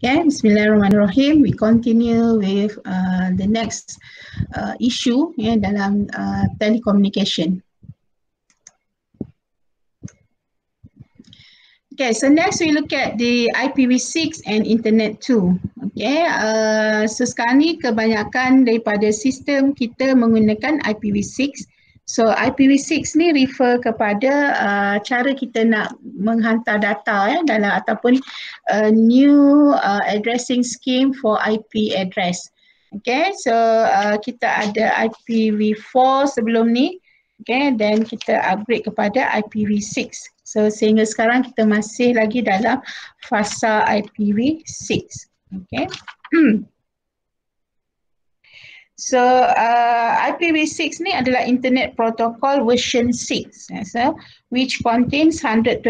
Okay, Bismillahirrahmanirrahim. We continue with uh, the next uh, issue yeah, dalam uh, telecommunication. Okay, so next we look at the IPv6 and Internet 2. Okay, uh, so sekarang ni kebanyakan daripada sistem kita menggunakan IPv6 So IPv6 ni refer kepada uh, cara kita nak menghantar data ya dalam ataupun a new uh, addressing scheme for IP address. Okay, so uh, kita ada IPv4 sebelum ni. Okay, then kita upgrade kepada IPv6. So sehingga sekarang kita masih lagi dalam fasa IPv6. Okay. So uh, IPv6 ni adalah Internet Protocol version 6 so, which contains 128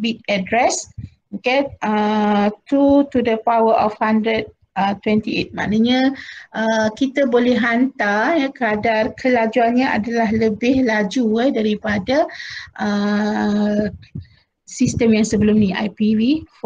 bit address okay uh, 2 to the power of 128 uh, maknanya uh, kita boleh hantar ya, kadar kelajuannya adalah lebih laju eh, daripada uh, sistem yang sebelum ni IPv4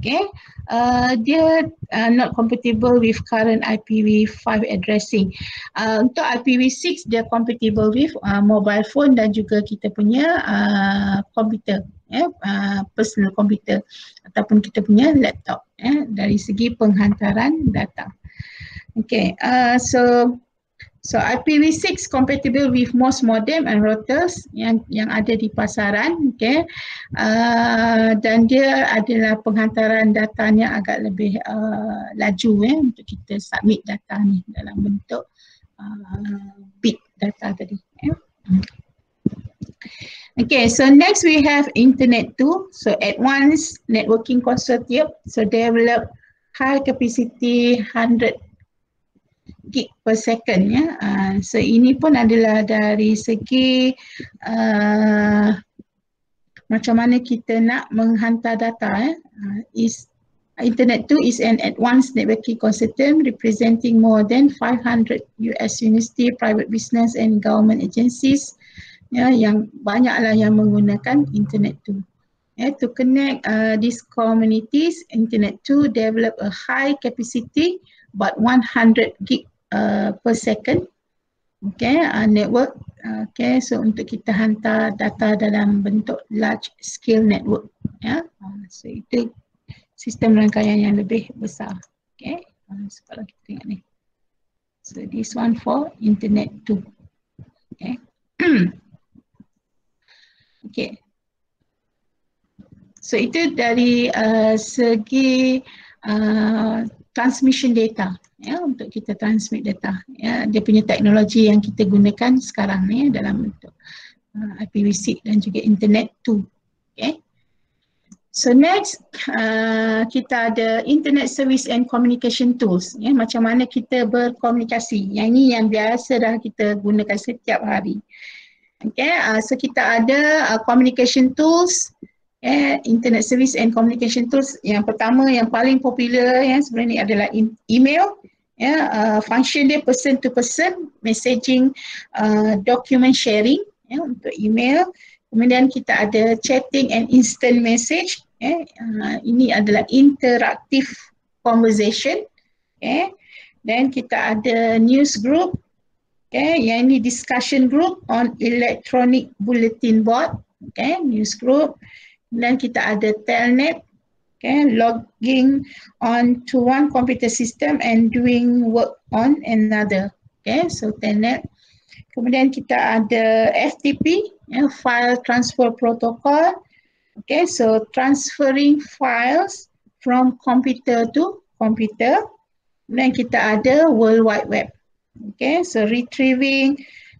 okay? Uh, dia uh, not compatible with current IPv5 addressing. Uh, untuk IPv6 dia compatible with uh, mobile phone dan juga kita punya uh, komputer yeah, uh, personal computer ataupun kita punya laptop yeah, dari segi penghantaran data. Okay uh, so So IPv6 compatible with most modem and routers yang yang ada di pasaran, okay. Uh, dan dia adalah penghantaran datanya agak lebih uh, laju eh untuk kita submit data ni dalam bentuk uh, bit data tadi. Eh. Okay, so next we have Internet 2. So Advanced Networking Consortium. So develop high capacity 100 gig per second ya. Uh, so ini pun adalah dari segi uh, macam mana kita nak menghantar data ya. Uh, is Internet 2 is an advanced networking consortium representing more than 500 US university, private business and government agencies ya yang banyaklah yang menggunakan Internet 2. Yeah, to connect uh, these communities, Internet 2 develop a high capacity but 100 gig uh, per second. Okay uh, network uh, okay so untuk kita hantar data dalam bentuk large scale network ya. Yeah. uh, so itu sistem rangkaian yang lebih besar okay. Uh, so kalau kita tengok ni. So this one for internet too okay. Okay so itu dari uh, segi uh, transmission data ya untuk kita transmit data ya. Dia punya teknologi yang kita gunakan sekarang ni ya, dalam bentuk uh, IPv6 dan juga internet tu okay so next uh, kita ada internet service and communication tools ya. Macam mana kita berkomunikasi. Yang ini yang biasa dah kita gunakan setiap hari. Okay uh, so kita ada uh, communication tools eh, internet service and communication tools yang pertama yang paling popular yang sebenarnya adalah email. Ya yeah, uh, function dia person to person messaging uh, document sharing ya yeah, untuk email. Kemudian kita ada chatting and instant message ya yeah, uh, ini adalah interactive conversation okay. dan kita ada news group okay, yang ini discussion group on electronic bulletin board okay, news group dan kita ada telnet okay logging on to one computer system and doing work on another okay so telnet. Kemudian kita ada FTP yeah, file transfer protocol okay so transferring files from computer to computer. Dan kita ada world wide web okay so retrieving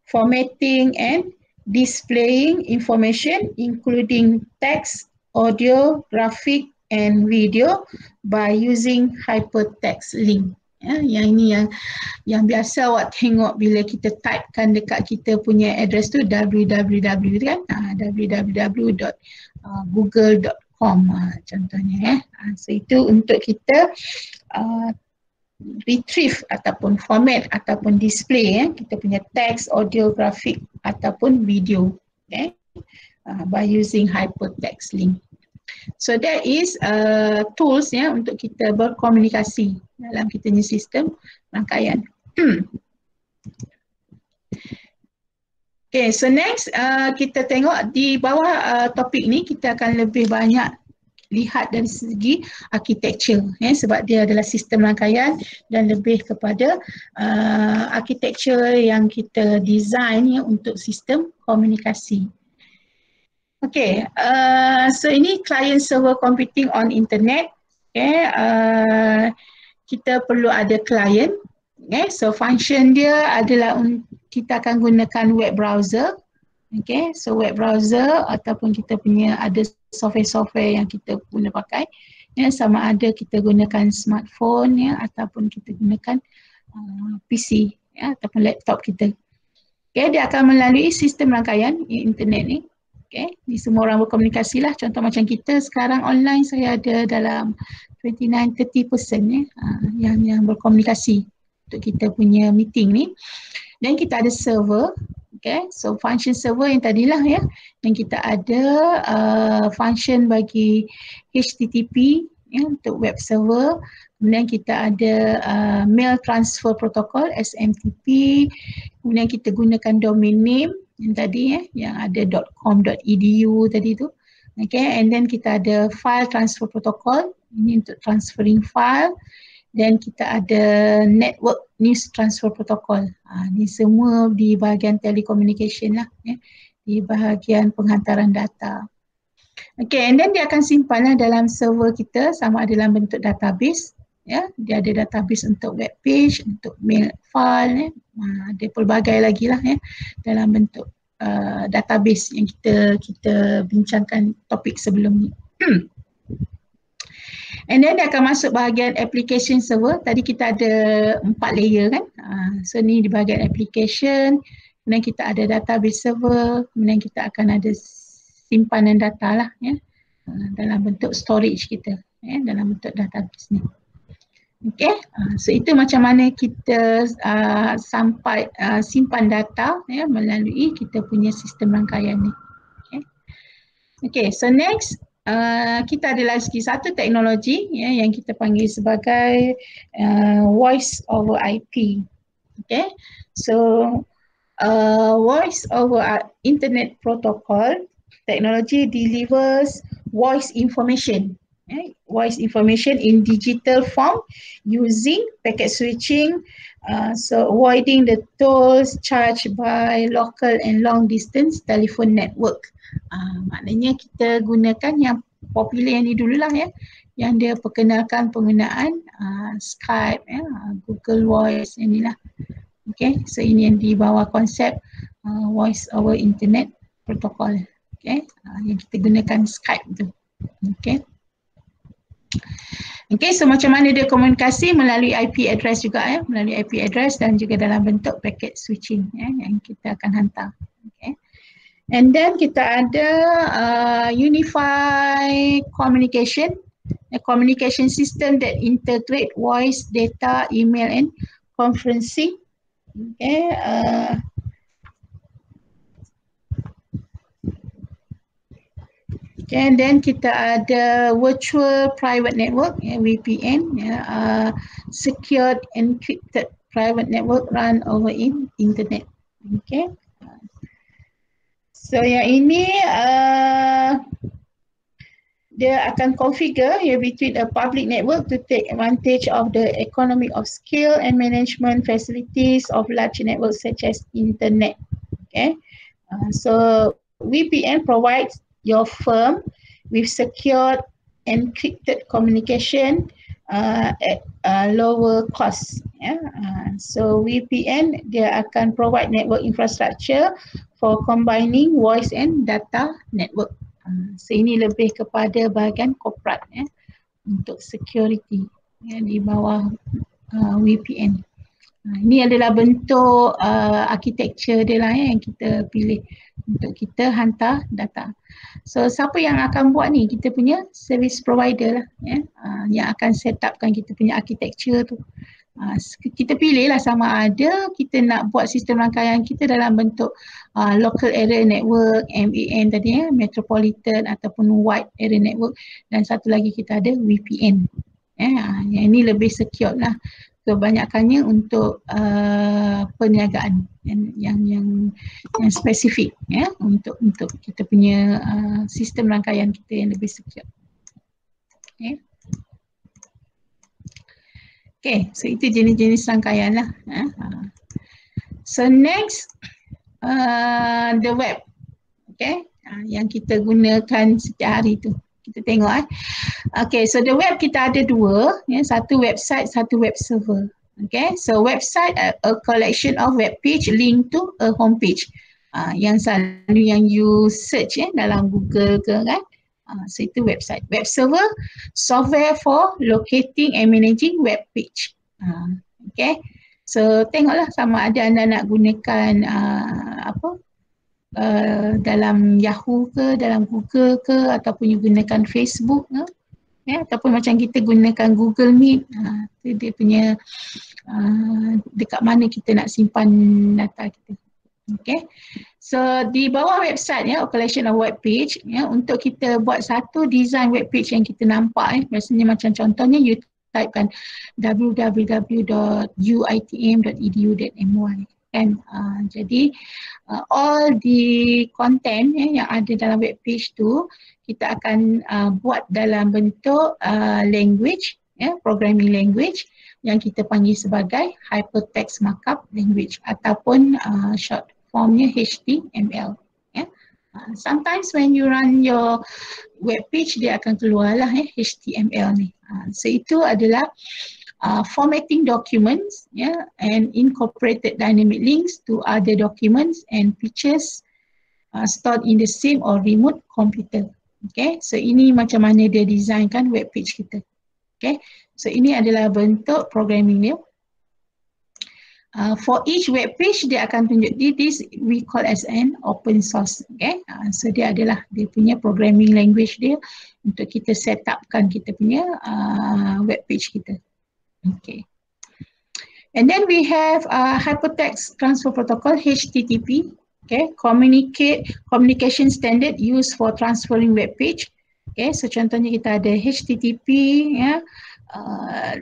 formatting and displaying information including text, audio, graphic and video by using hypertext link. Ya, yang ini yang yang biasa awak tengok bila kita typekan dekat kita punya address tu www kan uh, www.google.com uh, contohnya ya. Uh, so itu untuk kita uh, retrieve ataupun format ataupun display eh, kita punya text, audio, grafik ataupun video okay, uh, by using hypertext link. So that is uh, tools ya untuk kita berkomunikasi dalam kita ni sistem rangkaian. okay, so next uh, kita tengok di bawah uh, topik ni kita akan lebih banyak lihat dari segi architecture ya sebab dia adalah sistem rangkaian dan lebih kepada uh, architecture yang kita design ya untuk sistem komunikasi. Okay, uh, so ini client server computing on internet. Okay, uh, kita perlu ada client. Okay, so function dia adalah kita akan gunakan web browser. Okay, so web browser ataupun kita punya ada software-software yang kita guna pakai ya sama ada kita gunakan smartphone ya ataupun kita gunakan uh, PC ya ataupun laptop kita. Okay, dia akan melalui sistem rangkaian internet ni. Okay, ni semua orang berkomunikasi lah. Contoh macam kita sekarang online saya ada dalam 29-30% ya, uh, yang, yang berkomunikasi untuk kita punya meeting ni. Dan kita ada server Okay, so function server yang tadilah ya, yang kita ada uh, function bagi HTTP ya, untuk web server. Kemudian kita ada uh, mail transfer protocol SMTP. Kemudian kita gunakan domain name yang tadi ya, yang ada .com.edu tadi tu. Okay, and then kita ada file transfer protocol. Ini untuk transferring file dan kita ada network news transfer protocol. Ha, ni semua di bahagian telecommunication lah, ya, di bahagian penghantaran data. Okay, and then dia akan simpan lah dalam server kita sama ada dalam bentuk database. Ya, dia ada database untuk web page, untuk mail file, ya. ha, ada pelbagai lagi lah ya, dalam bentuk uh, database yang kita kita bincangkan topik sebelum ni. And then dia akan masuk bahagian application server. Tadi kita ada empat layer kan. Uh, so ni di bahagian application. Kemudian kita ada database server. Kemudian kita akan ada simpanan data lah ya. Uh, dalam bentuk storage kita. Ya, dalam bentuk database ni. Okay, uh, so itu macam mana kita uh, sampai uh, simpan data ya, melalui kita punya sistem rangkaian ni. Okay, okay so next Uh, kita ada lagi satu teknologi ya, yang kita panggil sebagai uh, voice over IP. Okay, so uh, voice over internet protocol technology delivers voice information, okay? voice information in digital form using packet switching, uh, so avoiding the tolls charged by local and long distance telephone network. Uh, maknanya kita gunakan yang popular yang ni dululah ya. Yang dia perkenalkan penggunaan uh, Skype ya Google Voice inilah. Okay so ini yang di bawah konsep uh, voice over internet protocol. Okay uh, yang kita gunakan Skype tu. Okay Okay, so macam mana dia komunikasi melalui IP address juga ya, melalui IP address dan juga dalam bentuk packet switching ya, yang kita akan hantar. Okay. And then kita ada uh, unified communication, a communication system that integrate voice, data, email and conferencing. Okay. Uh, and then kita ada virtual private network, yeah, VPN, yeah, uh, secured encrypted private network run over in internet. Okay. So yang ini uh, dia akan configure ya between a public network to take advantage of the economy of scale and management facilities of large networks such as internet. Okay, uh, so VPN provides your firm with secure encrypted communication uh, at uh, lower cost. Yeah. Uh, so VPN dia akan provide network infrastructure for combining voice and data network. Uh, so ini lebih kepada bahagian corporate ya, untuk security ya, di bawah uh, VPN. Uh, ini adalah bentuk uh, architecture dia lah ya, yang kita pilih untuk kita hantar data. So siapa yang akan buat ni? Kita punya service provider lah ya, uh, yang akan set upkan kita punya architecture tu. Uh, kita pilih lah sama ada kita nak buat sistem rangkaian kita dalam bentuk uh, local area network, MAN tadi ya, metropolitan ataupun wide area network dan satu lagi kita ada VPN. Eh, yang ini lebih secure lah kebanyakannya untuk uh, perniagaan yang yang yang, yang spesifik ya untuk untuk kita punya uh, sistem rangkaian kita yang lebih secure. Okay. Okay, so itu jenis-jenis rangkaian lah. Eh. So next, uh, the web. Okay, uh, yang kita gunakan setiap hari tu. Kita tengok eh. Okay, so the web kita ada dua. Ya, satu website, satu web server. Okay, so website a, a collection of web page link to a home page. Uh, yang selalu yang you search eh, dalam Google ke kan. Uh, so itu website. Web server, software for locating and managing web page. Uh, okay. So tengoklah sama ada anda nak gunakan uh, apa uh, dalam Yahoo ke, dalam Google ke ataupun you gunakan Facebook ke. Ya, ataupun macam kita gunakan Google Meet, uh, dia punya uh, dekat mana kita nak simpan data kita. Okay. So di bawah website ya, collection of web page ya, untuk kita buat satu design web page yang kita nampak eh, biasanya macam contohnya you typekan www.uitm.edu.my kan. Uh, jadi uh, all the content ya, yang ada dalam web page tu kita akan uh, buat dalam bentuk uh, language ya, programming language yang kita panggil sebagai hypertext markup language ataupun uh, short formnya HTML. Yeah. Uh, sometimes when you run your web page dia akan keluarlah eh, HTML ni. Uh, so itu adalah uh, formatting documents yeah, and incorporated dynamic links to other documents and features uh, stored in the same or remote computer. Okay, so ini macam mana dia designkan web page kita. Okay, so ini adalah bentuk programming dia. Uh, for each web page dia akan tunjuk di this we call as an open source. Okay, uh, so dia adalah dia punya programming language dia untuk kita set upkan kita punya uh, web page kita. Okay. And then we have uh, hypertext transfer protocol HTTP. Okay, communicate communication standard used for transferring web page. Okay, so contohnya kita ada HTTP ya, uh,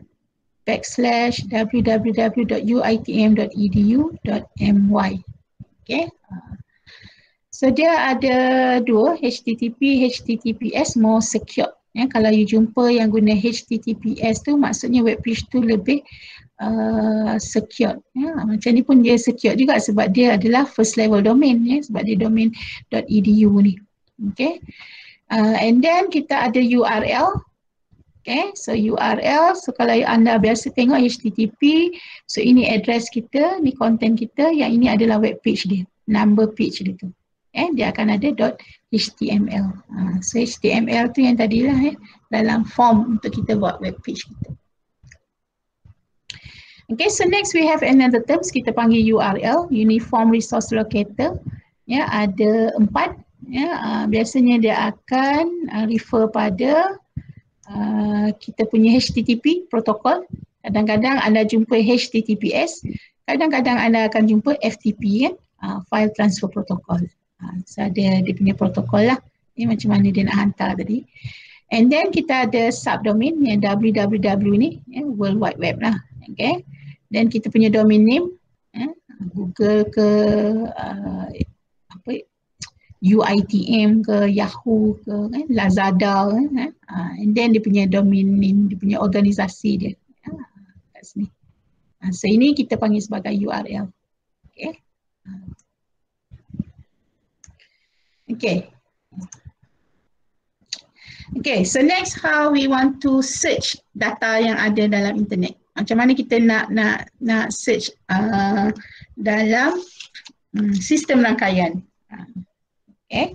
backslash www.uitm.edu.my. Okay, uh, so dia ada dua HTTP, HTTPS more secure. Ya, kalau you jumpa yang guna HTTPS tu maksudnya web page tu lebih uh, secure. Ya, macam ni pun dia secure juga sebab dia adalah first level domain ya, sebab dia domain.edu ni. Okay. Uh, and then kita ada URL. Okay, so URL, so kalau anda biasa tengok HTTP, so ini address kita, ni content kita, yang ini adalah web page dia, number page dia tu. Eh, dia akan ada .html. Uh, so HTML tu yang tadi lah eh, dalam form untuk kita buat web page kita. Okay, so next we have another terms, kita panggil URL, Uniform Resource Locator. Ya, ada empat ya uh, biasanya dia akan uh, refer pada uh, kita punya HTTP protokol kadang-kadang anda jumpa HTTPS kadang-kadang anda akan jumpa FTP kan uh, file transfer protocol uh, so ada dia punya protokol lah. Ni macam mana dia nak hantar tadi. And then kita ada subdomain yang www ni ya, world wide web lah. Okay. Then kita punya domain name ya, Google ke uh, apa UITM ke Yahoo ke kan Lazada kan uh, and then dia punya domain name dia punya organisasi dia. Uh, kat sini. Uh, so ini kita panggil sebagai URL okay uh. Okay okay so next how we want to search data yang ada dalam internet macam mana kita nak nak nak search uh, dalam um, sistem rangkaian uh. Okay.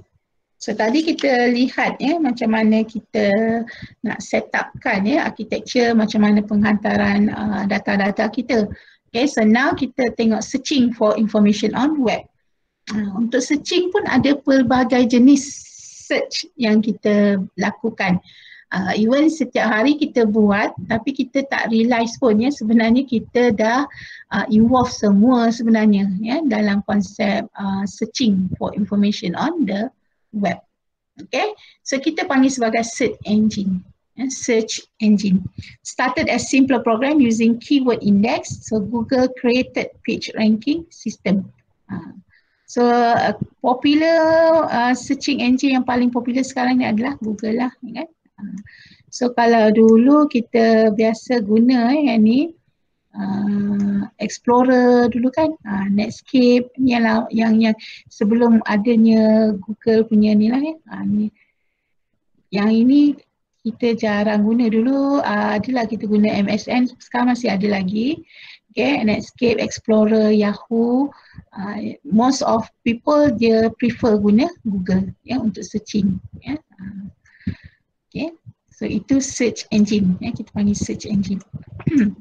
So tadi kita lihat ya macam mana kita nak set upkan ya architecture macam mana penghantaran uh, data-data kita. Okay, so now kita tengok searching for information on web. Uh, untuk searching pun ada pelbagai jenis search yang kita lakukan. uh, even setiap hari kita buat tapi kita tak realize pun ya sebenarnya kita dah uh, involve semua sebenarnya ya dalam konsep uh, searching for information on the web. Okay, so kita panggil sebagai search engine. Yeah, search engine started as simpler program using keyword index. So Google created page ranking system. Uh, So uh, popular uh, searching engine yang paling popular sekarang ni adalah Google lah kan. Uh, so kalau dulu kita biasa guna eh, yang ni uh, Explorer dulu kan, uh, Netscape ni yang, yang yang sebelum adanya Google punya ni lah eh. Uh, ni. Yang ini kita jarang guna dulu, uh, adalah kita guna MSN, sekarang masih ada lagi okay, Netscape, Explorer, Yahoo, uh, most of people dia prefer guna Google ya untuk searching ya. Uh, okay, so itu search engine ya. Kita panggil search engine.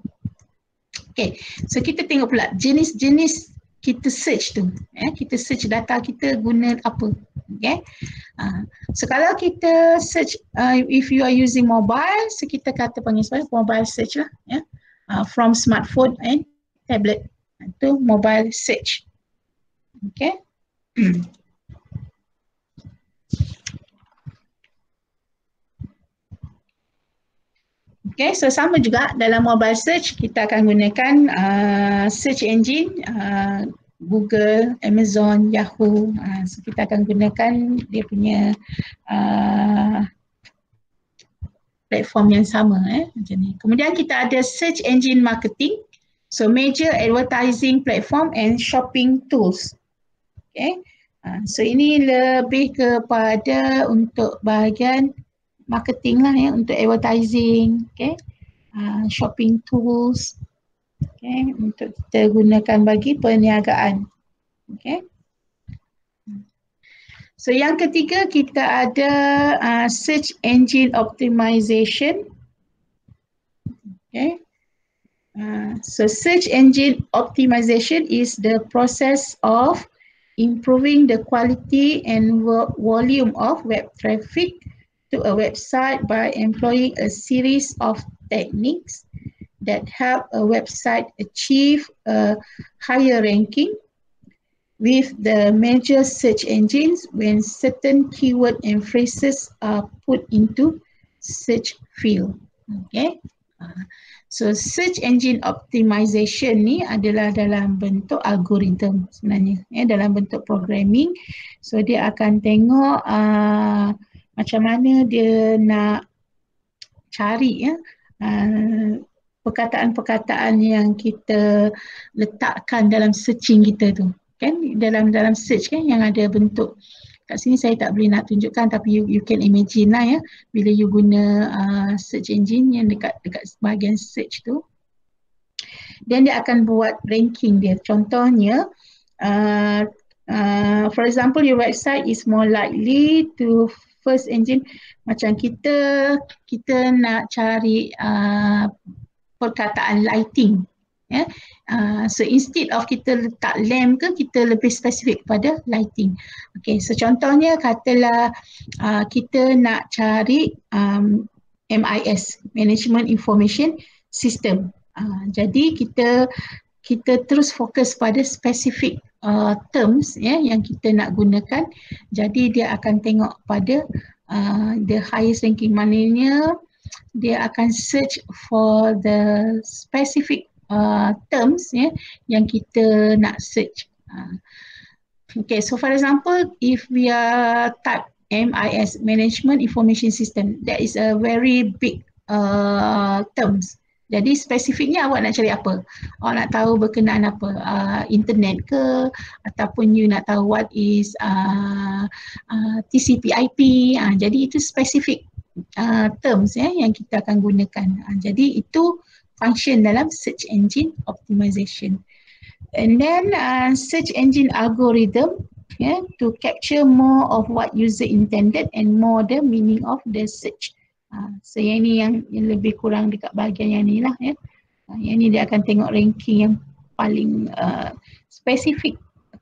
okay, so kita tengok pula jenis-jenis kita search tu, ya, kita search data kita guna apa, okay? Uh, so kalau kita search, uh, if you are using mobile, so kita kata panggil sebagai mobile search lah, ya. Uh, from smartphone and tablet. Itu mobile search okay Okay, so sama juga dalam mobile search kita akan gunakan uh, search engine uh, Google, Amazon, Yahoo. Uh, so kita akan gunakan dia punya uh, platform yang sama eh macam ni. Kemudian kita ada search engine marketing. So major advertising platform and shopping tools. Okay. Uh, so ini lebih kepada untuk bahagian marketing lah ya untuk advertising. Okay. Uh, shopping tools. Okay. Untuk kita gunakan bagi perniagaan. Okay. So yang ketiga kita ada uh, search engine optimization. Okay. So search engine optimization is the process of improving the quality and volume of web traffic to a website by employing a series of techniques that help a website achieve a higher ranking with the major search engines when certain keyword and phrases are put into search field. Okay. Uh, Uh, so search engine optimization ni adalah dalam bentuk algoritma sebenarnya, ya, dalam bentuk programming. So dia akan tengok uh, macam mana dia nak cari ya uh, perkataan-perkataan yang kita letakkan dalam searching kita tu kan dalam dalam search kan yang ada bentuk kat sini saya tak boleh nak tunjukkan tapi you, you can imagine lah ya bila you guna uh, search engine yang dekat dekat bahagian search tu dan dia akan buat ranking dia. Contohnya uh, uh, for example your website is more likely to first engine. Macam kita kita nak cari uh, perkataan lighting ya. Uh, so instead of kita letak lamp ke kita lebih spesifik pada lighting. Okay so contohnya katalah uh, kita nak cari um, MIS management information system. Uh, jadi kita kita terus fokus pada spesifik uh, terms ya yang kita nak gunakan. Jadi dia akan tengok pada uh, the highest ranking. Maknanya dia akan search for the specific uh, terms ya yang kita nak search. Uh, okay, so for example, if we are type MIS Management Information System, that is a very big uh, terms. Jadi spesifiknya awak nak cari apa? Awak nak tahu berkenaan apa? Uh, internet ke? Ataupun you nak tahu what is uh, uh, TCP IP? Uh, jadi itu spesifik uh, terms ya yang kita akan gunakan. Uh, jadi itu function dalam search engine optimization. And then uh, search engine algorithm yeah, to capture more of what user intended and more the meaning of the search. Uh, so yang ni yang, yang lebih kurang dekat bahagian yang ni lah ya. Uh, yang ni dia akan tengok ranking yang paling uh, specific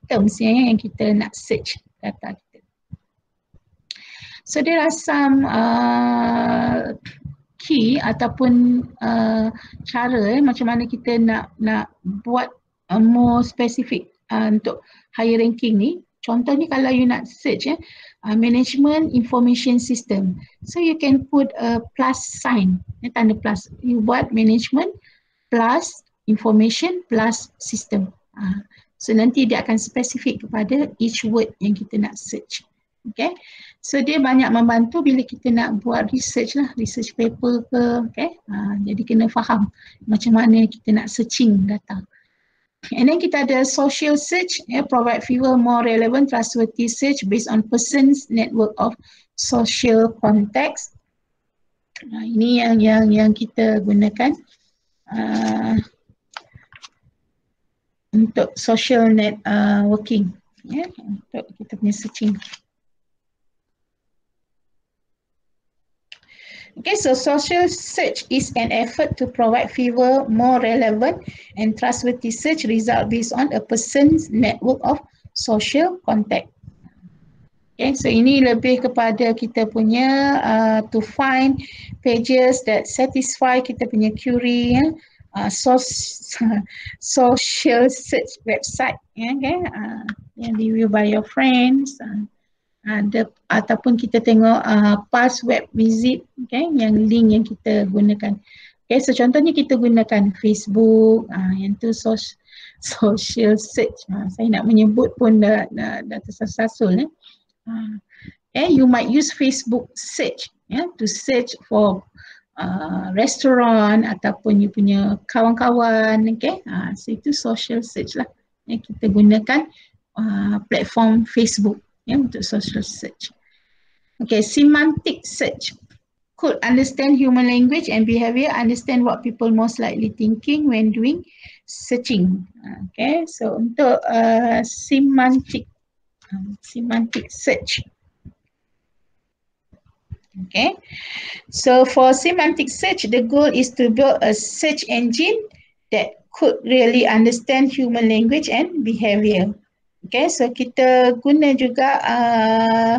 terms ya, yang kita nak search data kita. So there are some uh, key ataupun uh, cara eh, macam mana kita nak nak buat uh, more specific uh, untuk higher ranking ni. Contohnya kalau you nak search eh, uh, management information system. So you can put a plus sign, eh, tanda plus. You buat management plus information plus system. Uh, so nanti dia akan spesifik kepada each word yang kita nak search. Okay. So dia banyak membantu bila kita nak buat research lah, research paper ke, okay. Ha, jadi kena faham macam mana kita nak searching data. And then kita ada social search, yeah, provide fewer more relevant trustworthy search based on person's network of social context. Ha, ini yang yang yang kita gunakan uh, untuk social net uh, yeah, untuk kita punya searching. Okay, so social search is an effort to provide fewer, more relevant and trustworthy search result based on a person's network of social contact. Okay, so ini lebih kepada kita punya uh, to find pages that satisfy kita punya query, ya. Uh, source, social search website, ya, okay, uh, yang review by your friends, uh, ada ataupun kita tengok uh, past web visit okay, yang link yang kita gunakan. Okay, so contohnya kita gunakan Facebook, uh, yang tu sos- social search. Uh, saya nak menyebut pun dah, dah, dah tersasul. Eh. Uh, okay, you might use Facebook search yeah, to search for uh, restaurant ataupun you punya kawan-kawan. Okay, uh, so itu social search lah. Eh, kita gunakan uh, platform Facebook ya, untuk social search. Okay, semantic search could understand human language and behavior, understand what people most likely thinking when doing searching. Okay, so untuk uh, semantic um, semantic search. Okay, so for semantic search, the goal is to build a search engine that could really understand human language and behavior. Okay, so kita guna juga uh,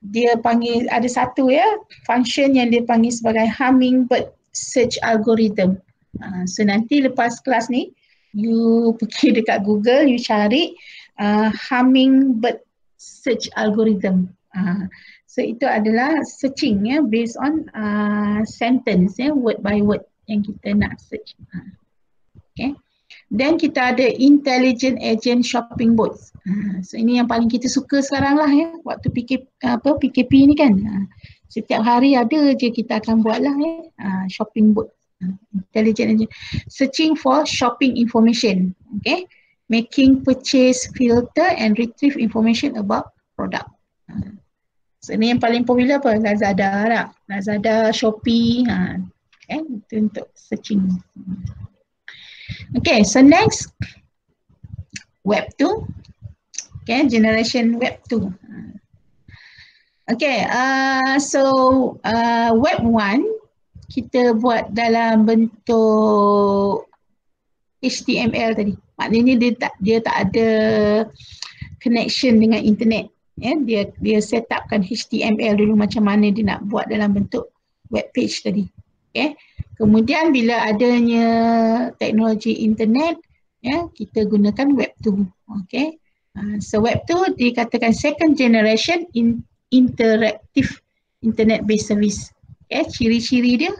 dia panggil ada satu ya function yang dia panggil sebagai hummingbird search algorithm. Uh, so nanti lepas kelas ni you pergi dekat Google you cari uh, hummingbird search algorithm. Uh, so itu adalah searching ya based on uh, sentence ya word by word yang kita nak search. Uh, okay. Then kita ada intelligent agent shopping bots. Ha, so ini yang paling kita suka sekarang lah ya. Waktu PKP, apa, PKP ni kan. Ha, setiap hari ada je kita akan buat lah ya. Ha, shopping bot. Intelligent agent. Searching for shopping information. Okay. Making purchase filter and retrieve information about product. So ini yang paling popular apa? Lazada lah. Lazada, Shopee. Ha. Okay. Itu untuk searching. Okay, so next, Web 2. Okay, generation Web 2. Okay, uh, so uh, Web 1 kita buat dalam bentuk HTML tadi. Maknanya dia tak dia tak ada connection dengan internet. Ya, yeah, dia dia set upkan HTML dulu macam mana dia nak buat dalam bentuk web page tadi. Okay. Kemudian bila adanya teknologi internet, ya, kita gunakan web 2. Okay. Uh, so web 2 dikatakan second generation in interactive internet based service. Okay. Ciri-ciri dia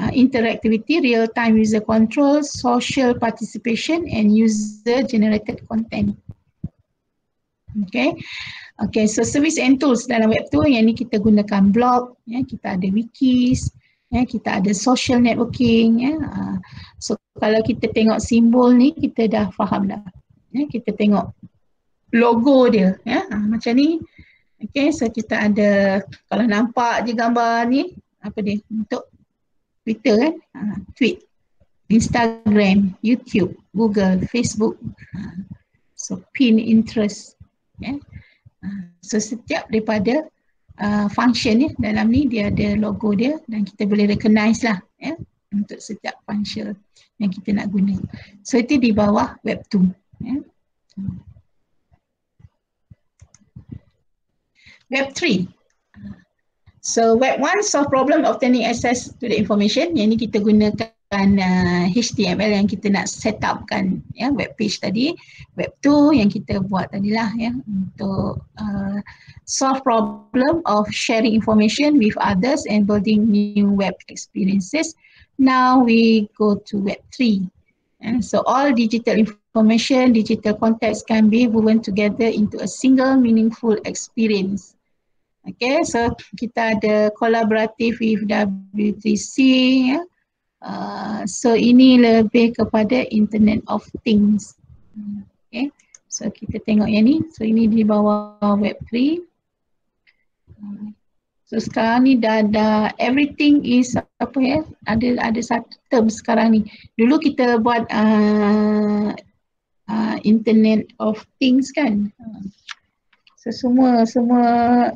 uh, interactivity, real time user control, social participation and user generated content. Okay. Okay, so service and tools dalam web 2 yang ni kita gunakan blog, ya, kita ada wikis, ya, kita ada social networking ya. So kalau kita tengok simbol ni kita dah faham dah. Ya, kita tengok logo dia ya. Uh, macam ni. Okay, so kita ada kalau nampak je gambar ni apa dia untuk Twitter kan, uh, tweet, Instagram, YouTube, Google, Facebook. Uh, so pin interest. Ya. So setiap daripada uh, function ya dalam ni dia ada logo dia dan kita boleh recognize lah ya untuk setiap function yang kita nak guna. So itu di bawah web 2 ya. Web 3. So web one solve problem obtaining access to the information. Yang ini kita gunakan uh, HTML yang kita nak set up kan ya web page tadi. Web two yang kita buat tadilah ya untuk uh, solve problem of sharing information with others and building new web experiences. Now we go to web three. And so all digital information, digital context can be woven together into a single meaningful experience. Okay, so kita ada collaborative with W3C. Ya. Uh, so ini lebih kepada Internet of Things. Okay, so kita tengok yang ni. So ini di bawah Web3. So sekarang ni dah ada everything is apa ya? Ada ada satu term sekarang ni. Dulu kita buat uh, uh, Internet of Things kan. So semua semua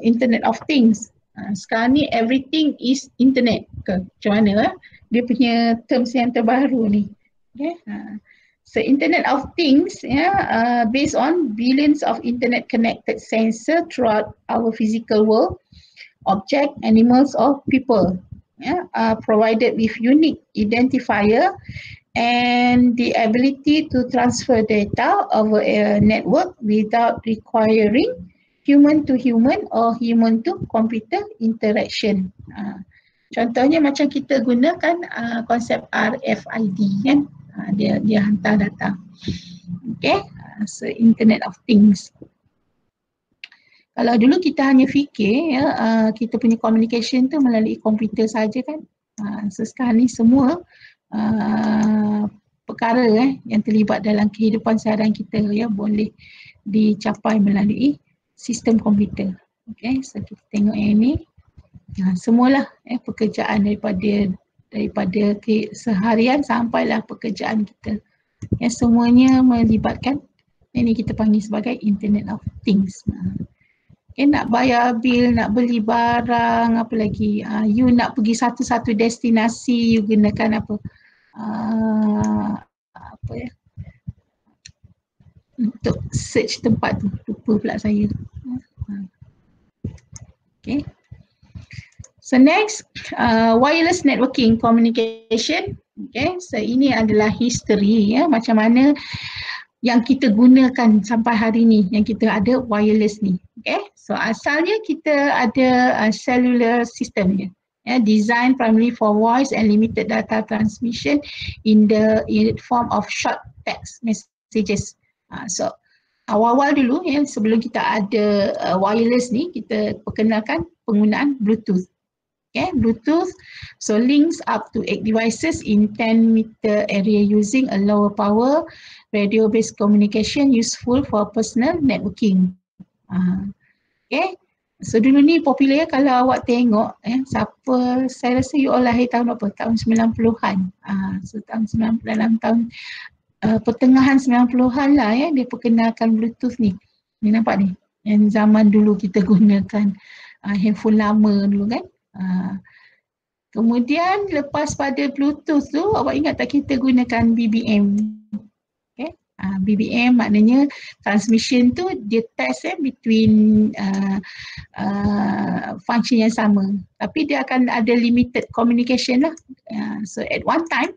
Internet of Things. Uh, sekarang ni everything is internet? Macam mana eh? Dia punya terms yang terbaru ni. Okay. Uh, so Internet of Things ya yeah, uh, based on billions of internet connected sensor throughout our physical world, object, animals or people. Yeah, are provided with unique identifier and the ability to transfer data over a network without requiring human to human or human to computer interaction. Uh, contohnya macam kita gunakan uh, konsep RFID kan, uh, dia dia hantar data. Okay, uh, so Internet of Things. Kalau dulu kita hanya fikir ya, uh, kita punya communication tu melalui komputer saja kan. Uh, so sekarang ni semua uh, perkara eh, yang terlibat dalam kehidupan seharian kita ya boleh dicapai melalui sistem komputer. Okay, so kita tengok yang ini. Ha, semualah eh, pekerjaan daripada daripada seharian sampailah pekerjaan kita. Ya, semuanya melibatkan ini kita panggil sebagai Internet of Things. Okay, nak bayar bil, nak beli barang, apa lagi. Uh, you nak pergi satu-satu destinasi, you gunakan apa. Uh, apa ya untuk search tempat tu lupa pula saya okay so next uh, wireless networking communication. Okay so ini adalah history ya. Macam mana yang kita gunakan sampai hari ni yang kita ada wireless ni. Okay so asalnya kita ada uh, cellular system ya yeah, design primarily for voice and limited data transmission in the in form of short text messages. Ha, so awal-awal dulu ya sebelum kita ada uh, wireless ni kita perkenalkan penggunaan Bluetooth. Okay, Bluetooth so links up to eight devices in 10 meter area using a lower power radio based communication useful for personal networking. Uh, okay. So dulu ni popular ya kalau awak tengok eh siapa saya rasa you all lahir tahun apa tahun 90-an. Ah uh, so tahun 90 dalam tahun uh, pertengahan 90-an lah ya dia perkenalkan bluetooth ni. Ni nampak ni. Yang zaman dulu kita gunakan uh, handphone lama dulu kan. Uh, kemudian lepas pada bluetooth tu awak ingat tak kita gunakan BBM. Okay. Uh, BBM maknanya transmission tu dia test eh between uh, uh, function yang sama. Tapi dia akan ada limited communication lah. Uh, so at one time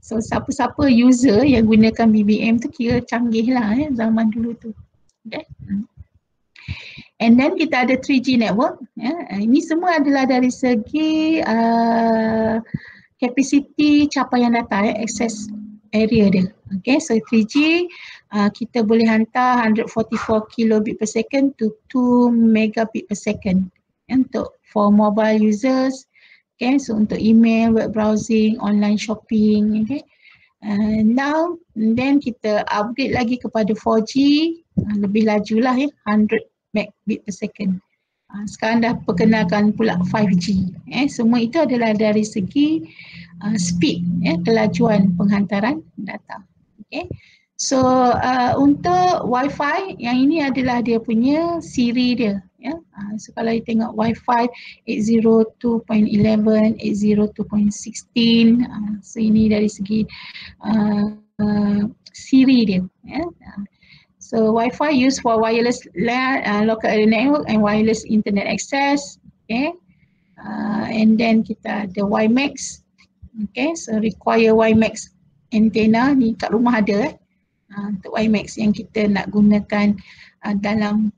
So siapa-siapa user yang gunakan BBM tu kira canggih lah eh, zaman dulu tu. Okay. And then kita ada 3G network. Ya. Ini semua adalah dari segi uh, capacity capaian data, ya, access area dia. Okay, so 3G uh, kita boleh hantar 144 kilobit per second to 2 megabit per second. Ya, untuk for mobile users Okay, so untuk email, web browsing, online shopping, okay. Uh, now, then kita upgrade lagi kepada 4G, uh, lebih laju lah ya, 100 megabit per second. Uh, sekarang dah perkenalkan pula 5G. Eh, semua itu adalah dari segi uh, speed, eh, kelajuan penghantaran data. Okay. So uh, untuk Wi-Fi, yang ini adalah dia punya siri dia ya. Uh, so kalau you tengok Wi-Fi 802.11, 802.16, uh, so ini dari segi uh, uh, Siri dia. Ya. Uh, so Wi-Fi used for wireless LAN, uh, local area network and wireless internet access. Okay. Uh, and then kita ada WiMAX. Okay, so require WiMAX antenna ni kat rumah ada eh. Uh, untuk WiMAX yang kita nak gunakan uh, dalam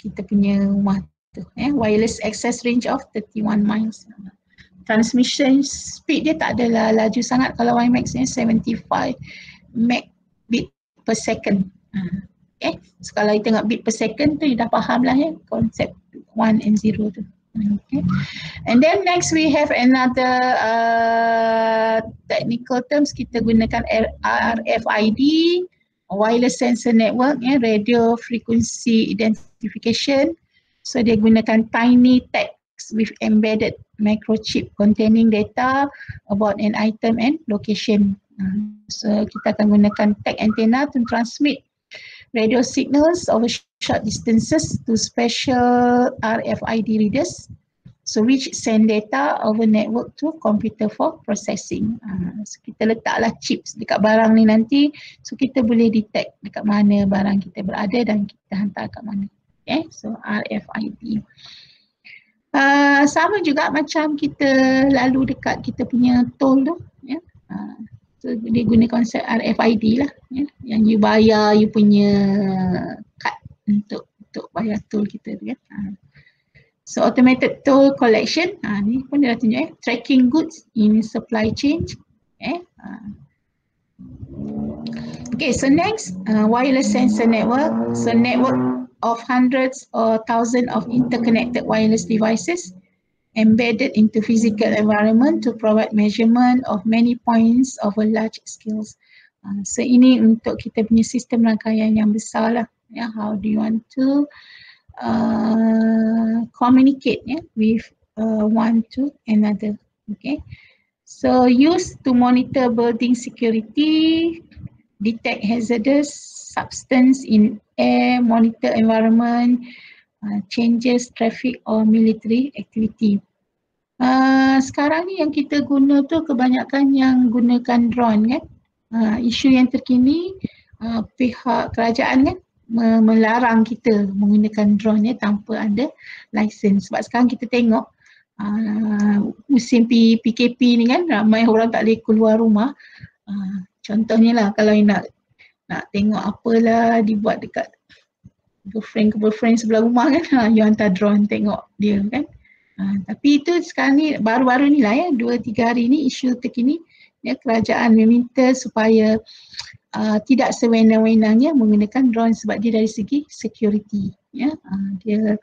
kita punya rumah tu. Eh. Wireless access range of 31 miles. Transmission speed dia tak adalah laju sangat kalau WiMAX ni 75 megabit per second. Uh, okay, so kalau kita tengok bit per second tu you dah faham lah ya konsep 1 and 0 tu. Okay. And then next we have another uh, technical terms kita gunakan RFID, wireless sensor network, ya, radio frequency identification. So dia gunakan tiny text with embedded microchip containing data about an item and location. Uh, so kita akan gunakan tag antenna to transmit radio signals over short distances to special RFID readers. So which send data over network to computer for processing. Uh, so kita letaklah chips dekat barang ni nanti so kita boleh detect dekat mana barang kita berada dan kita hantar kat mana. Okay, so RFID. Uh, sama juga macam kita lalu dekat kita punya toll tu. Ya. Yeah. Uh, So dia guna konsep RFID lah ya. Yang you bayar you punya kad untuk untuk bayar toll kita tu ya. Ha. So automated toll collection, ha, ni pun dia dah tunjuk eh. Tracking goods in supply chain. Eh. Ha. Okay, so next uh, wireless sensor network. So network of hundreds or thousands of interconnected wireless devices embedded into physical environment to provide measurement of many points of a large scales. Uh, so ini untuk kita punya sistem rangkaian yang besar lah. Yeah, how do you want to uh, communicate yeah, with uh, one to another. Okay. So used to monitor building security, detect hazardous substance in air, monitor environment, uh, changes traffic or military activity. Uh, sekarang ni yang kita guna tu kebanyakan yang gunakan drone kan. Uh, isu yang terkini uh, pihak kerajaan kan melarang kita menggunakan drone ya tanpa ada license. Sebab sekarang kita tengok uh, musim PKP ni kan ramai orang tak boleh keluar rumah. Uh, contohnya lah kalau nak nak tengok apalah dibuat dekat girlfriend ke boyfriend sebelah rumah kan. Ha, you hantar drone tengok dia kan. Ha, tapi itu sekarang ni baru-baru ni lah ya. Dua tiga hari ni isu terkini ya kerajaan meminta supaya uh, tidak sewenang-wenangnya menggunakan drone sebab dia dari segi security ya. Uh, dia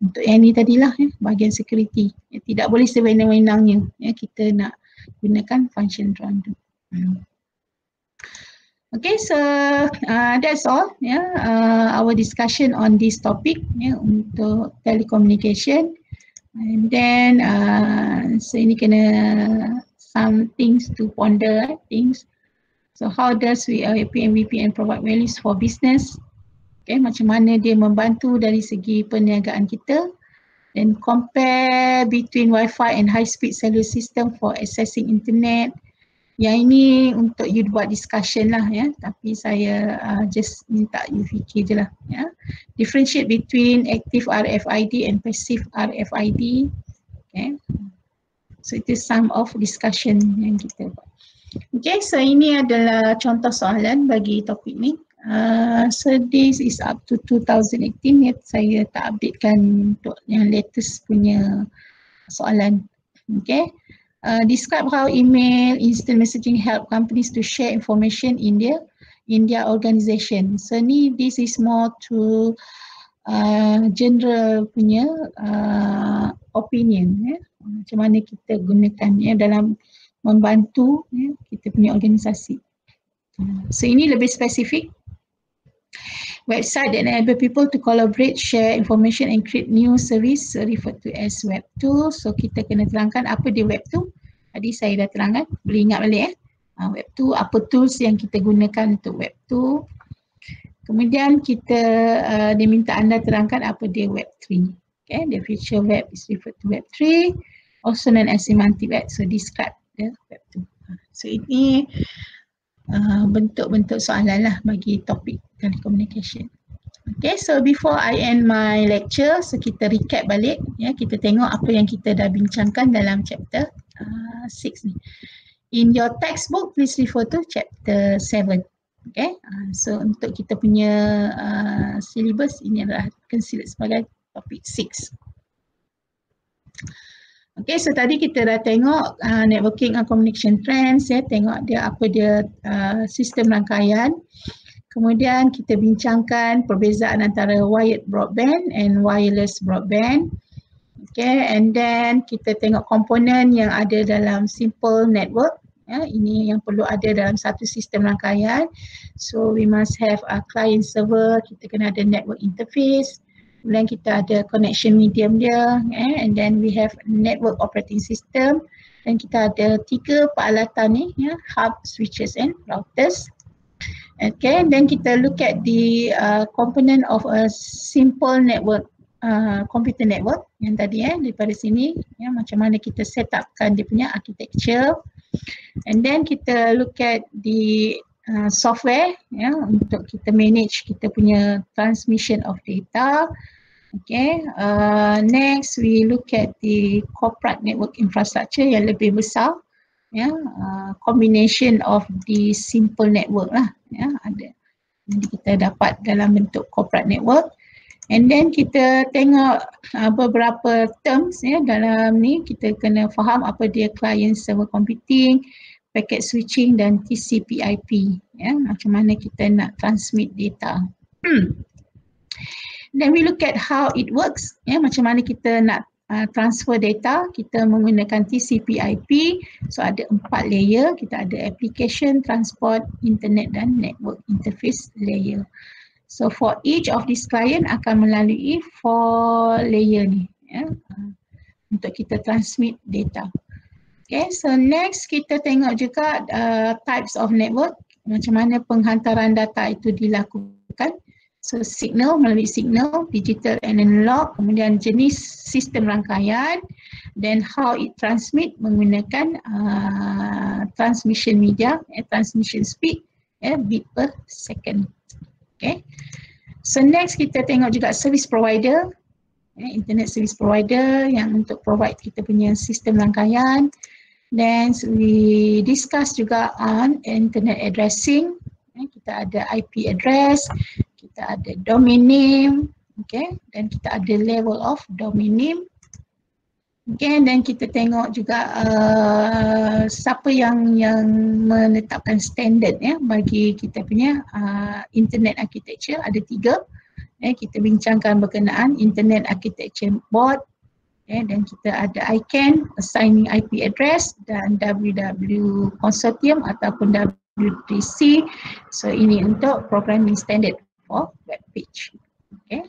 untuk yang ni tadilah ya bahagian security. Ya, tidak boleh sewenang-wenangnya ya kita nak gunakan function drone tu. Hmm. Okay, so uh, that's all. Yeah, uh, our discussion on this topic yeah, untuk telecommunication. And then, uh, so ini kena some things to ponder, things. So how does we AAP and VPN provide values for business? Okay, macam mana dia membantu dari segi perniagaan kita then compare between Wi-Fi and high-speed cellular system for accessing internet, yang ini untuk you buat discussion lah ya. Tapi saya uh, just minta you fikir je lah ya. Differentiate between active RFID and passive RFID okay. So it is some of discussion yang kita buat. Okay so ini adalah contoh soalan bagi topik ni. Uh, so this is up to 2018 ya saya tak updatekan untuk yang latest punya soalan okay Uh, describe how email, instant messaging help companies to share information in their in their organization. So ni this is more to uh, general punya uh, opinion ya. Macam mana kita gunakan ya dalam membantu ya, kita punya organisasi. So ini lebih spesifik. Website that enable people to collaborate, share information and create new service referred to as Web2. So kita kena terangkan apa dia Web2. Tadi saya dah terangkan, boleh ingat balik eh. Uh, web 2, apa tools yang kita gunakan untuk web 2. Kemudian kita, uh, dia minta anda terangkan apa dia web 3. Okay, the future web is referred to web 3. Also known as semantic web, so describe the web 2. So ini uh, bentuk-bentuk soalan lah bagi topik telecommunication. Okay, so before I end my lecture, so kita recap balik. Ya, kita tengok apa yang kita dah bincangkan dalam chapter 6 uh, ni. In your textbook, please refer to chapter 7. Okay, uh, so untuk kita punya uh, syllabus ini adalah considered sebagai topik 6. Okay, so tadi kita dah tengok uh, networking and communication trends, ya, tengok dia apa dia uh, sistem rangkaian. Kemudian kita bincangkan perbezaan antara wired broadband and wireless broadband. Okay, and then kita tengok komponen yang ada dalam simple network. Ya, ini yang perlu ada dalam satu sistem rangkaian. So we must have a client server, kita kena ada network interface. Kemudian kita ada connection medium dia. Eh, and then we have network operating system. Dan kita ada tiga peralatan ni, ya, hub, switches and routers. Okay, then kita look at the uh, component of a simple network, uh, computer network yang tadi eh daripada sini, ya macam mana kita set upkan dia punya architecture. And then kita look at the uh, software ya untuk kita manage kita punya transmission of data. Okay, uh, next we look at the corporate network infrastructure yang lebih besar ya uh, combination of the simple network lah ya ada jadi kita dapat dalam bentuk corporate network and then kita tengok uh, beberapa terms ya dalam ni kita kena faham apa dia client server computing packet switching dan TCP/IP ya. Macam mana kita nak transmit data. Hmm. then we look at how it works ya. Macam mana kita nak Uh, transfer data kita menggunakan TCP IP so ada empat layer. Kita ada application transport internet dan network interface layer so for each of these client akan melalui four layer ni ya. Untuk kita transmit data. Okay so next kita tengok juga uh, types of network. Macam mana penghantaran data itu dilakukan. So signal melalui signal, digital and analog, kemudian jenis sistem rangkaian. Then how it transmit menggunakan uh, transmission media, eh, transmission speed, eh, bit per second. Okay. So next kita tengok juga service provider, eh, internet service provider yang untuk provide kita punya sistem rangkaian. Then we discuss juga on internet addressing, eh, kita ada IP address, kita ada domain name, okay, dan kita ada level of domain name. Okay, dan kita tengok juga uh, siapa yang yang menetapkan standard ya bagi kita punya uh, internet architecture ada tiga. Eh, kita bincangkan berkenaan internet architecture board eh, dan kita ada ICANN, assigning IP address dan WW consortium ataupun W3C. So ini untuk programming standard for web page. Okay.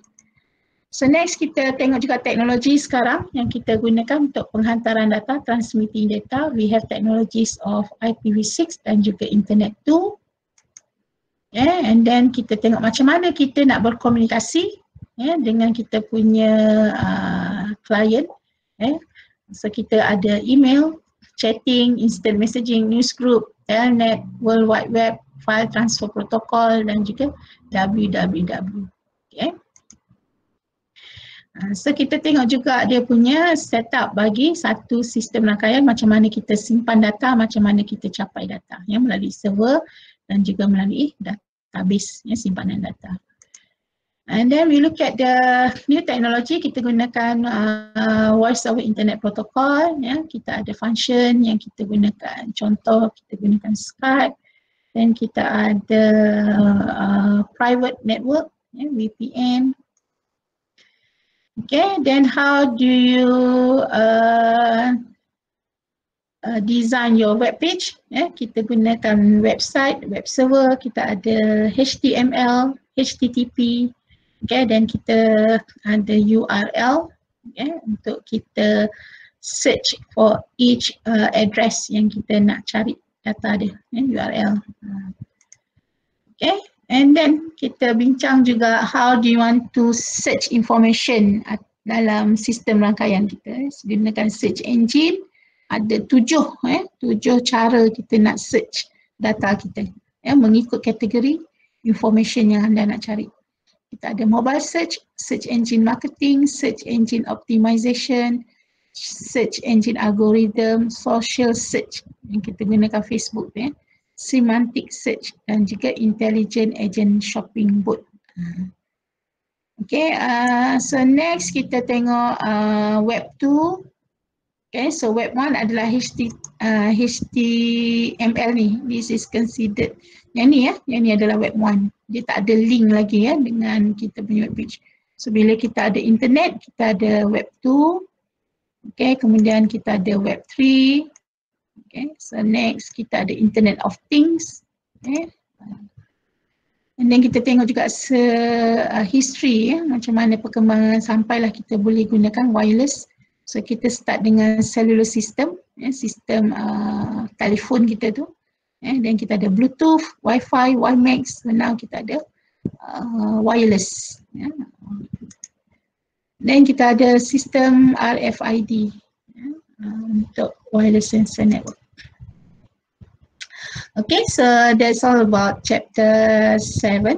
So next kita tengok juga teknologi sekarang yang kita gunakan untuk penghantaran data, transmitting data. We have technologies of IPv6 dan juga Internet 2. Yeah, and then kita tengok macam mana kita nak berkomunikasi yeah, dengan kita punya uh, client. Yeah. So kita ada email, chatting, instant messaging, news group, telnet, world wide web, file transfer protocol dan juga www. Okay. Uh, so kita tengok juga dia punya setup bagi satu sistem rangkaian macam mana kita simpan data, macam mana kita capai data ya, melalui server dan juga melalui database ya, simpanan data. And then we look at the new technology, kita gunakan uh, voice over internet protocol, ya. kita ada function yang kita gunakan, contoh kita gunakan Skype, then kita ada uh, private network, yeah, VPN. Okay, then how do you uh, uh, design your web page? Yeah, kita gunakan website, web server, kita ada HTML, HTTP, okay, dan kita ada URL okay, untuk kita search for each uh, address yang kita nak cari data dia, eh, URL. Okay, and then kita bincang juga how do you want to search information dalam sistem rangkaian kita. Gunakan search engine, ada tujuh, eh, tujuh cara kita nak search data kita. Eh, mengikut kategori information yang anda nak cari. kita ada mobile search, search engine marketing, search engine optimization, search engine algorithm, social search yang kita gunakan Facebook ya. Semantic search dan juga intelligent agent shopping bot. Okay, uh, so next kita tengok uh, web 2. Okay, so web 1 adalah HT, uh, HTML ni. This is considered, yang ni ya, yang ni adalah web 1. Dia tak ada link lagi ya dengan kita punya web page. So bila kita ada internet, kita ada web 2. Okay, kemudian kita ada web 3. Okay, so next kita ada internet of things. Okay. And then kita tengok juga se uh, history ya, macam mana perkembangan sampailah kita boleh gunakan wireless. So kita start dengan cellular system, ya, sistem uh, telefon kita tu. Ya, dan kita ada Bluetooth, Wi-Fi, WiMAX, so now kita ada uh, wireless. Ya. Dan kita ada sistem RFID ya, uh, untuk wireless sensor network. Okay, so that's all about chapter 7.